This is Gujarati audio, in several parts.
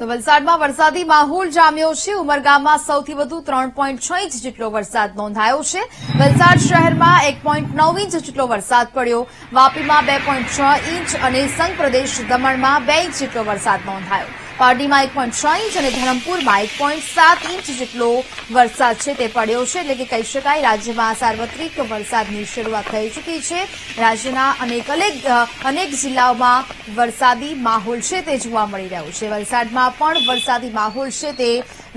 તો વલસાડમાં વરસાદી માહોલ જામ્યો છે. ઉમરગામમાં સૌથી વધુ ત્રણ પોઈન્ટ છ ઇંચ જેટલો વરસાદ નોંધાયો છે. વલસાડ શહેરમાં એક પોઈન્ટ નવ ઇંચ જેટલો વરસાદ પડ્યો. વાપીમાં બે પોઈન્ટ છ ઇંચ અને સંઘ પ્રદેશ દમણમાં બે ઇંચ જેટલો વરસાદ નોંધાયો. પારડીમાં એક પોઈન્ટ છ ઇંચ અને ધરમપુરમાં એક પોઈન્ટ સાત ઇંચ જેટલો વરસાદ છે તે પડ્યો છે. એટલે કે કહી શકાય, રાજ્યમાં સાર્વત્રિક વરસાદની શરૂઆત થઈ ચૂકી છે. રાજ્યના અનેક અનેક અનેક જિલ્લાઓમાં વરસાદી માહોલ છે તે જોવા મળી રહ્યો છે. વલસાડમાં પણ વરસાદી માહોલ છે તે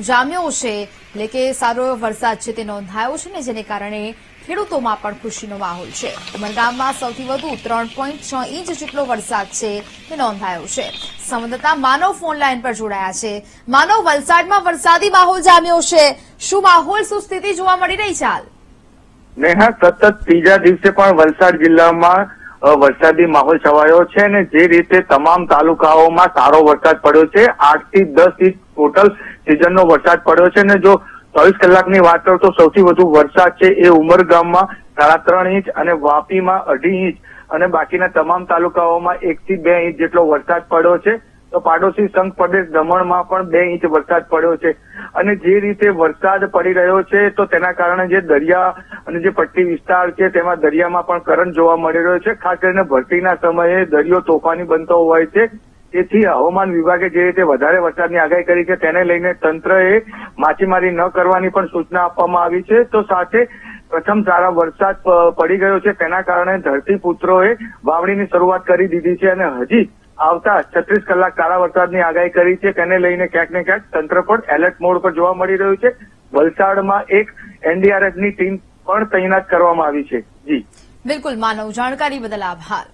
જામ્યો છે. એટલે કે સારો વરસાદ છે તે નોંધાયો છે ને, જેને કારણે ખેડૂતોમાં પણ ખુશીનો માહોલ છે. ઉમરગામમાં સૌથી વધુ ત્રણ પોઈન્ટ છ ઇંચ જેટલો વરસાદ છે તે નોંધાયો છે. સંવાદદાતા માનવ ફોન લાઈન પર જોડાયા છે. માનવ, વલસાડમાં વરસાદી માહોલ જામ્યો છે. શું માહોલ, શું સ્થિતિ જોવા મળી રહી છે હાલ? નેહા સતત ત્રીજા દિવસે પણ વલસાડ જિલ્લામાં વરસાદી માહોલ છવાયો છે અને જે રીતે તમામ તાલુકાઓમાં સારો વરસાદ પડ્યો છે. આઠથી દસ ઇંચ ટોટલ સિઝનનો વરસાદ પડ્યો છે અને જો ચોવીસ કલાકની વાત કરું તો સૌથી વધુ વરસાદ છે એ ઉમરગામમાં સાડા ત્રણ ઇંચ અને વાપીમાં અઢી ઇંચ. અને બાકીના તમામ તાલુકાઓમાં એક થી બે ઇંચ જેટલો વરસાદ પડ્યો છે. તો પાડોશી સંઘ પ્રદેશ દમણમાં પણ બે ઇંચ વરસાદ પડ્યો છે. અને જે રીતે વરસાદ પડી રહ્યો છે તો તેના કારણે જે દરિયા અને જે પટ્ટી વિસ્તાર છે તેમાં દરિયામાં પણ કરંટ જોવા મળી રહ્યો છે. ખાસ કરીને ભરતીના સમયે દરિયો તોફાની બનતો હોય છે. તેથી હવામાન વિભાગે જે રીતે વધારે વરસાદની આગાહી કરી છે, તેને લઈને તંત્રએ માછીમારી ન કરવાની પણ સૂચના આપવામાં આવી છે. તો સાથે પ્રથમ સારા વરસાદ પડી ગયો છે, તેના કારણે ધરતીપુત્રોએ વાવણીની શરૂઆત કરી દીધી છે અને હજી આવતા છત્રીસ કલાક સારા વરસાદની આગાહી કરી છે. તેને લઈને ક્યાંક ને ક્યાંક તંત્ર પણ એલર્ટ મોડ પર જોવા મળી રહ્યું છે. વલસાડમાં એક એનડીઆરએફની ટીમ પણ તૈનાત કરવામાં આવી છે. જી. બિલકુલ, માનવ જાણકારી બદલ આભાર.